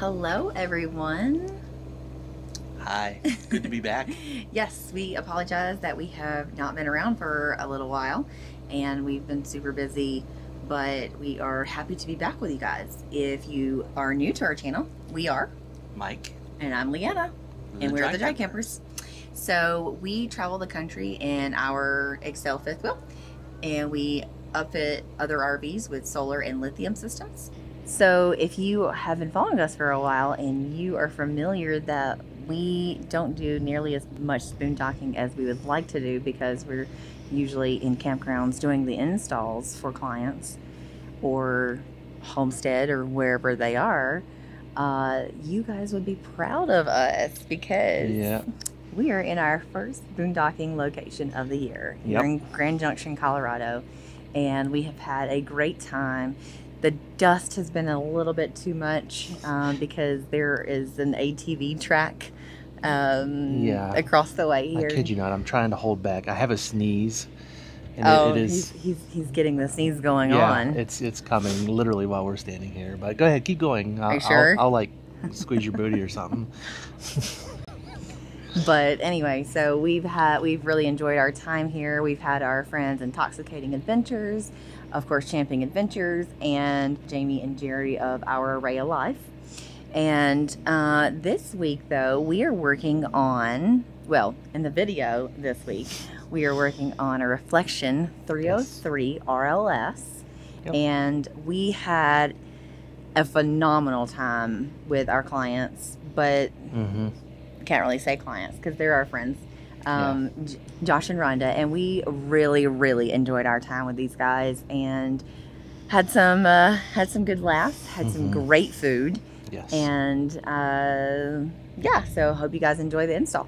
Hello, everyone. Hi, good to be back. yes, we apologize that we have not been around for a little while and we've been super busy, but we are happy to be back with you guys. If you are new to our channel, we are Mike. And I'm Leanna. The and we're the Dry Campers. Campers. So we travel the country in our Excel fifth wheel and we upfit other RVs with solar and lithium systems. So if you have been following us for a while and you are familiar that we don't do nearly as much boondocking as we would like to do because we're usually in campgrounds doing the installs for clients or homestead or wherever they are, uh, you guys would be proud of us because Yeah. we are in our first boondocking location of the year here Yep. in Grand Junction, Colorado, and we have had a great time. The dust has been a little bit too much um, because there is an ATV track um, Yeah. across the way I kid you not. I'm trying to hold back. I have a sneeze. And oh, it, it is he's, he's he's getting the sneeze going yeah, on. it's it's coming literally while we're standing here. But go ahead, keep going. I'll, you sure? I'll, I'll like squeeze your booty or something. But anyway, so we've had we've really enjoyed our time here. We've had our friends Intoxicating Adventures, of course, Champing Adventures, and Jamie and Jerry of Our Array of Life. And uh, this week, though, we are working on well, in the video this week, we are working on a Reflection 303 RLS, Yep. and we had a phenomenal time with our clients, but Mm-hmm. Can't really say clients because they're our friends, um, J- Josh and Rhonda, and we really, really enjoyed our time with these guys and had some uh, had some good laughs, had some Mhm. great food, Yes. and uh, yeah. So hope you guys enjoy the install.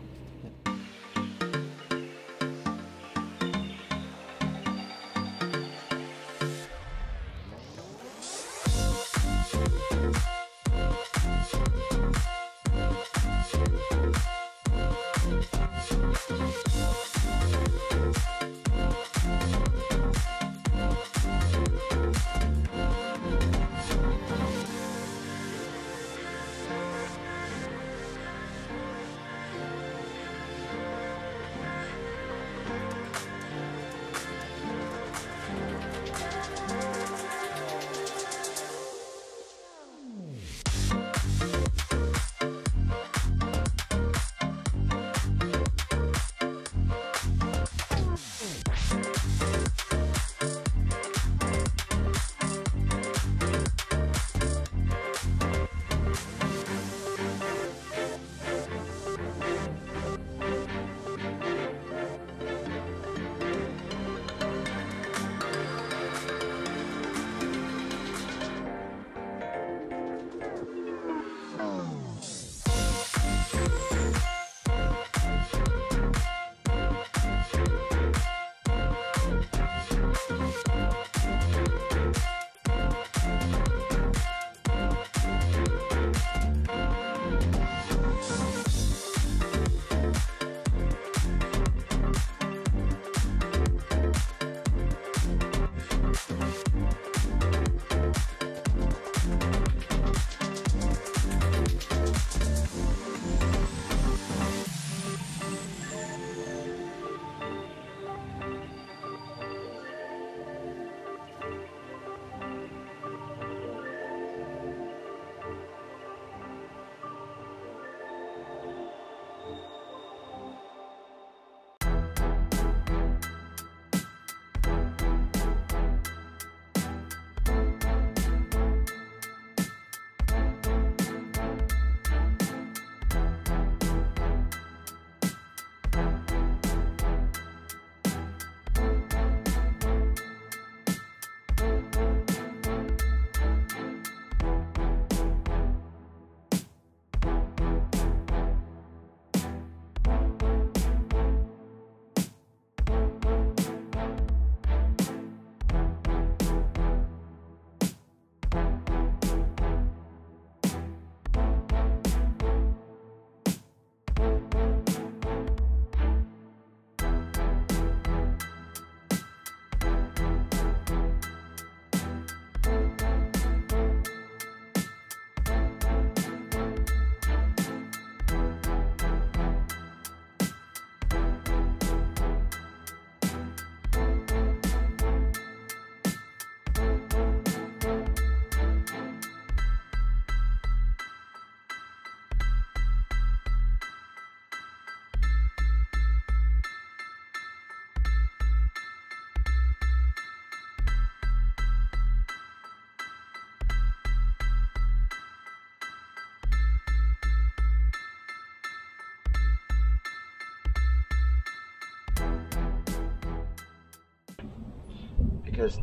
Because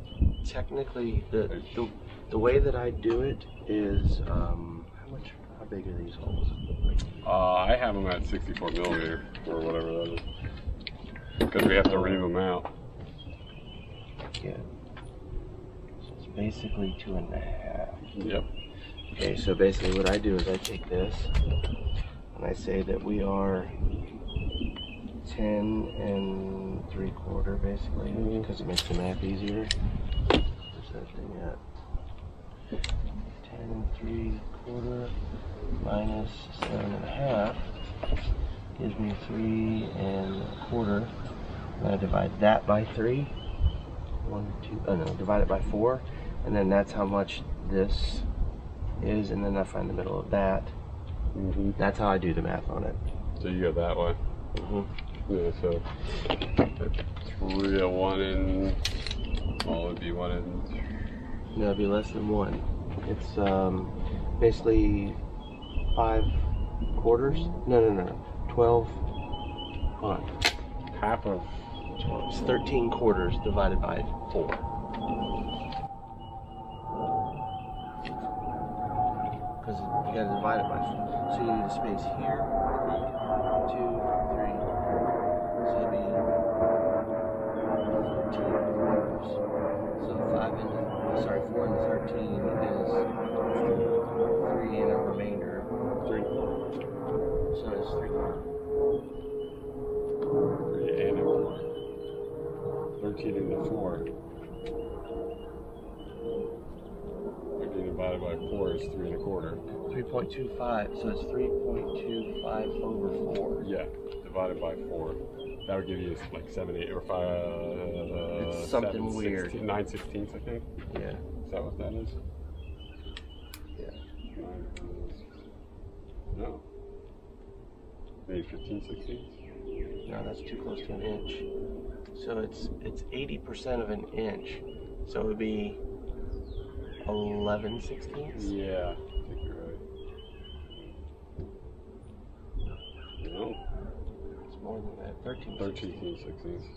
technically the, the the way that I do it is um, how much how big are these holes? Uh, I have them at 64 millimeter or whatever that is. Because we have to ream them out. Yeah. So it's basically two and a half. Yep. Okay, so basically what I do is I take this and I say that we are 10 and 3 quarter basically Mhm. because it makes the math easier. Where's that thing at? 10 and 3 quarter minus 7 and a half gives me 3 and a quarter. I'm going to divide that by 3. 1, 2, oh no, divide it by 4. And then that's how much this is, and then I find the middle of that. hmm That's how I do the math on it. So you go that way. hmm Yeah, so three, a one and well, it'd be one and No, it'd be less than one. It's um, basically five quarters. No, no, no, no. Twelve. Hold on. half of. 12. It's thirteen quarters divided by four. Because you gotta divide it by four. So you need a space here, two, three. Quarters. So five into, sorry, four into thirteen is three and a remainder. Three. So it's three and a quarter. Thirteen into four. Thirteen divided by four is three and a quarter. 3.25, so it's 3.25 over 4. Yeah, divided by four. That would give you like seven, eight, or five. Uh, It's something seven, weird. 16, nine sixteenths, I think. Yeah. Is that what that is? Yeah. No. Maybe 15 sixteenths? No, that's too close to an inch. So it's it's 80% of an inch. So it would be 11 sixteenths. Yeah, I think you're right. No, It's more than that. 13 13 sixteenths. sixteenths.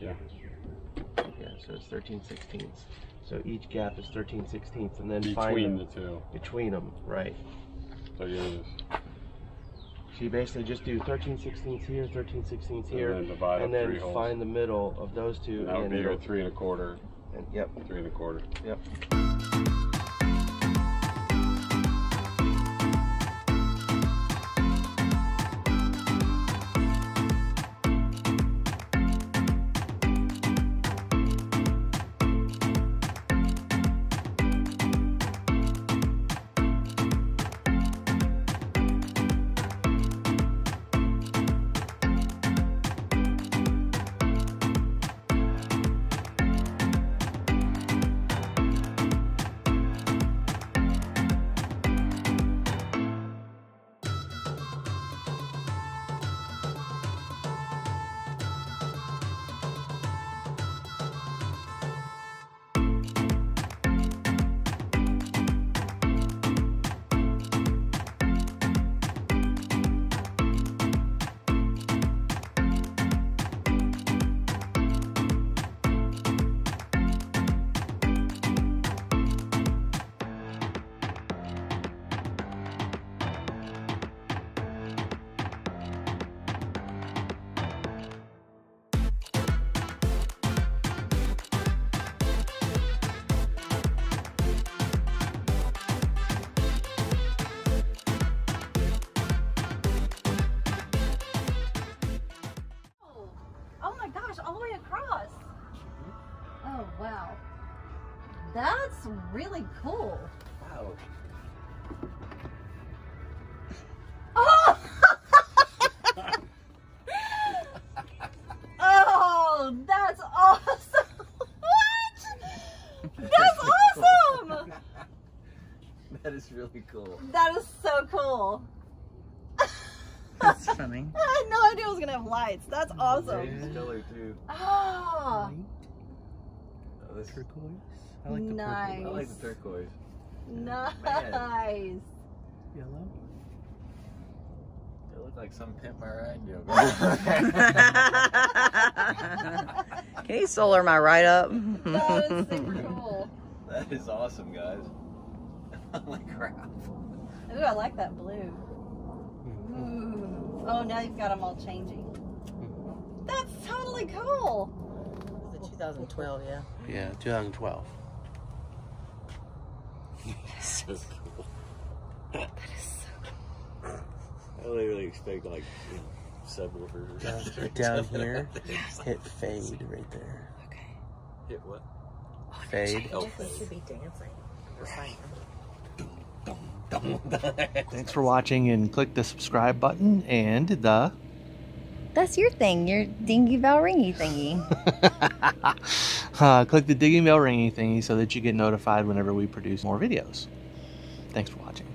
Yeah. Yeah, so it's 13 sixteenths. So each gap is 13 sixteenths, and then Between the two. between them, right? So you're So you basically just do 13 sixteenths here, 13 sixteenths and here, then divide and then three holes. find the middle of those two. that would and be your three and a quarter. and- yep, Three and a quarter. yep. That's really cool. Wow. Oh! oh, that's awesome. what? That's awesome. That is really cool. That is so cool. That's funny. I had no idea it was gonna have lights. That's awesome. Color too. Oh, Oh, this Turquoise. I like the Nice. I like the turquoise. nice. purple. Yellow. It looked like some pimp my ride deal. Can you solar my ride up? That is super cool. that is awesome, guys. Oh Holy crap. Ooh, I like that blue. Mm-hmm. Ooh. Oh, now you've got them all changing. Mm-hmm. That's totally cool. The 2012, yeah. Yeah, 2012. so cool. I literally expect like you know, subwoofers. Down, or down here, hit fade right there. Okay. Hit what? Oh, fade. Oh, fade. should be dancing. Or. Thanks for watching and click the subscribe button and the That's your thing, your dingy bell ringy thingy. uh, click the dingy bell ringy thingy so that you get notified whenever we produce more videos. Thanks for watching.